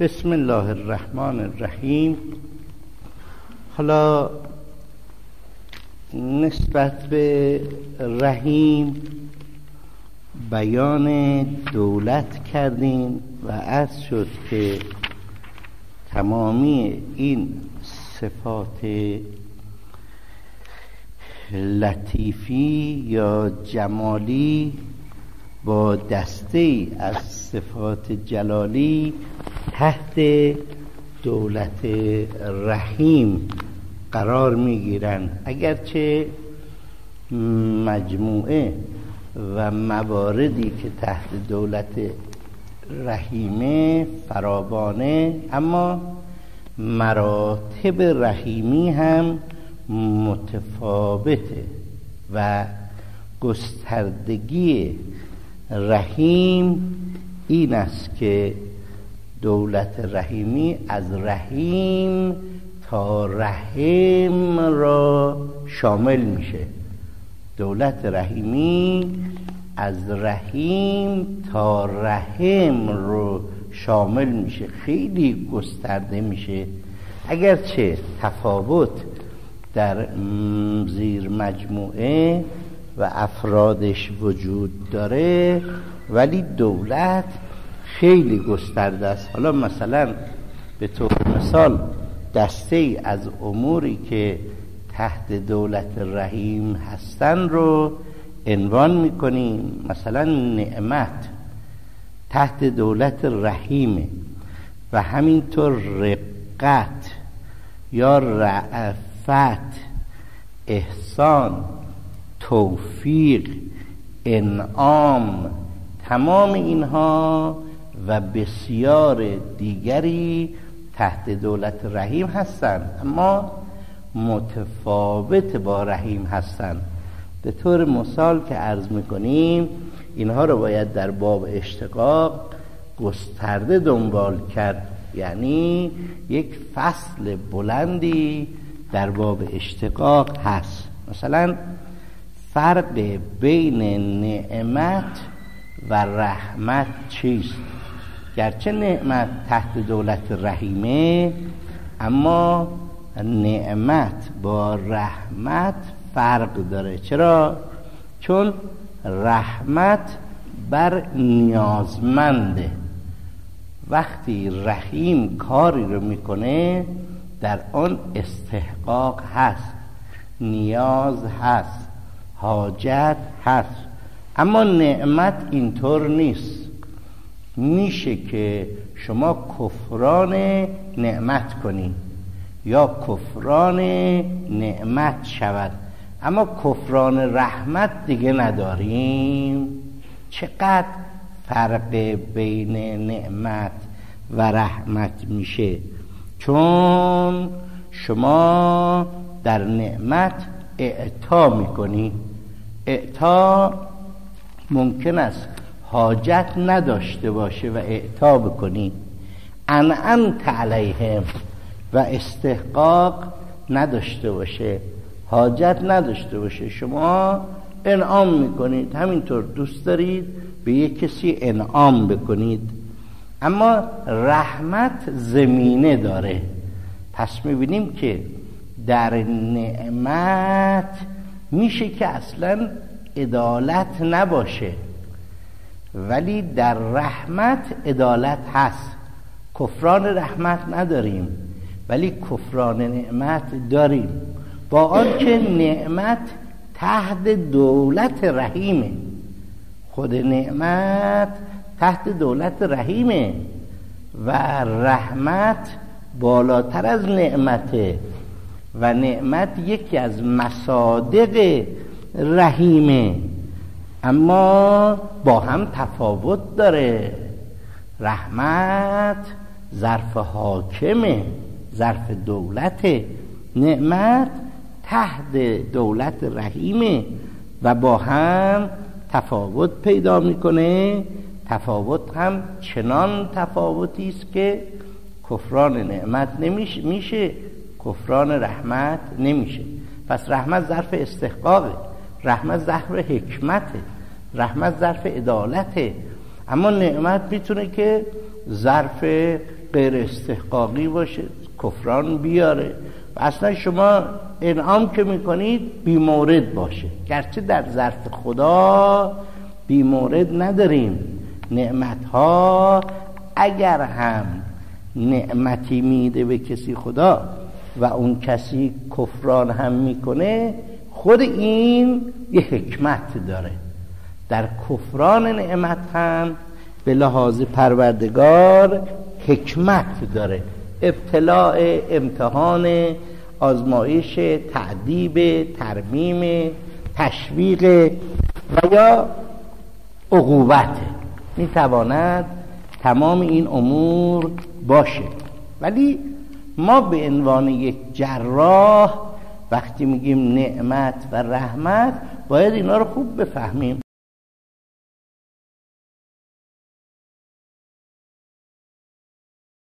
بسم الله الرحمن الرحیم. حالا نسبت به رحیم بیان دولت کردیم و عرض شد که تمامی این صفات لطیفی یا جمالی با دسته از صفات جلالی تحت دولت رحیم قرار می‌گیرند اگرچه مجموعه و مواردی که تحت دولت رحیمه فراوانه اما مراتب رحیمی هم متفاوته و گستردگی رحیم این است که دولت رحیمی از رحیم تا رحم را شامل میشه. دولت رحیمی از رحیم تا رحم رو شامل میشه. خیلی گسترده میشه. اگرچه تفاوت در زیر مجموعه و افرادش وجود داره ولی دولت خیلی گسترده است. حالا مثلا به طور مثال دسته ای از اموری که تحت دولت رحیم هستن رو عنوان می‌کنیم مثلا نعمت تحت دولت رحیمه و همینطور رقت یا رعفت احسان توفیق انعام تمام اینها و بسیار دیگری تحت دولت رحیم هستند. اما متفاوت با رحیم هستند. به طور مثال که عرض می‌کنیم اینها رو باید در باب اشتقاق گسترده دنبال کرد. یعنی یک فصل بلندی در باب اشتقاق هست. مثلا فرق بین نعمت و رحمت چیست؟ گرچه نعمت تحت دولت رحیمه اما نعمت با رحمت فرق داره. چرا؟ چون رحمت بر نیازمنده. وقتی رحیم کاری رو می‌کنه در آن استحقاق هست نیاز هست. حاجت هست. اما نعمت اینطور نیست. میشه که شما کفران نعمت کنید یا کفران نعمت شود. اما کفران رحمت دیگه نداریم. چقدر فرق بین نعمت و رحمت میشه؟ چون شما در نعمت اعطا می‌کنی. اعطا ممکن است حاجت نداشته باشه و اعطا بکنی. انعمت علیهم و استحقاق نداشته باشه. حاجت نداشته باشه. شما انعام می‌کنید. همینطور دوست دارید به یک کسی انعام بکنید. اما رحمت زمینه داره. پس می‌بینیم که در نعمت میشه که اصلا عدالت نباشه. ولی در رحمت عدالت هست. کفران رحمت نداریم ولی کفران نعمت داریم. با آنکه نعمت تحت دولت رحیمه. خود نعمت تحت دولت رحیمه. و رحمت بالاتر از نعمته. و نعمت یکی از مصادق رحیمه اما با هم تفاوت داره. رحمت ظرف حاکمه ظرف دولت. نعمت تحت دولت رحیمه و با هم تفاوت پیدا می‌کنه. تفاوت هم چنان تفاوتی است که کفران نعمت نمیشه میشه کفران رحمت نمیشه. پس رحمت ظرف استحقاقه. رحمت ظرف حکمته. رحمت ظرف عدالته. اما نعمت می‌تونه که ظرف غیر استحقاقی باشه کفران بیاره. و اصلا شما انعام که می‌کنید بیمورد باشه. گرچه در ظرف خدا بیمورد نداریم. نعمت ها اگر هم نعمتی میده به کسی خدا و اون کسی کفران هم می‌کنه خود این یه حکمت داره. در کفران نعمت هم به لحاظ پروردگار حکمت داره. ابتلاع امتحان آزمایش تعدیب ترمیم تشویق و یا عقوبت. می‌تواند تمام این امور باشه. ولی ما به عنوان یک جراح وقتی میگیم نعمت و رحمت باید اینا رو خوب بفهمیم.